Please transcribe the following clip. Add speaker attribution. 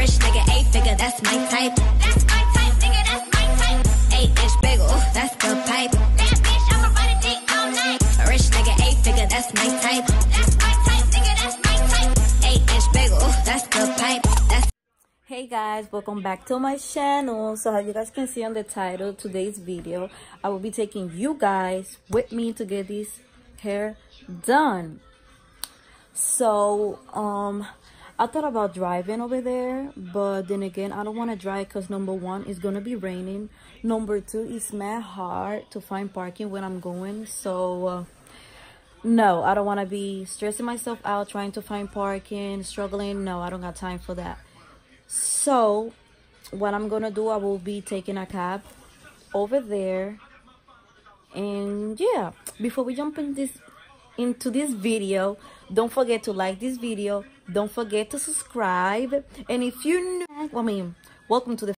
Speaker 1: rich nigga, eight figure, that's my type. That's my type, nigga, that's my type. Eight inch ooh, that's the pipe. That bitch, I'ma ride a dick all night. Rich nigga, eight figure, that's my type. That's my type, nigga, that's my type. Eight inch ooh, that's the pipe. That's
Speaker 2: Hey guys, welcome back to my channel. So as you guys can see on the title, today's video, I will be taking you guys with me to get this hair done. So, um, I thought about driving over there, but then again, I don't want to drive because number one, it's going to be raining. Number two, it's mad hard to find parking when I'm going. So, uh, no, I don't want to be stressing myself out trying to find parking, struggling. No, I don't got time for that. So, what I'm going to do, I will be taking a cab over there. And yeah, before we jump in this into this video don't forget to like this video don't forget to subscribe. And if you know i mean welcome to the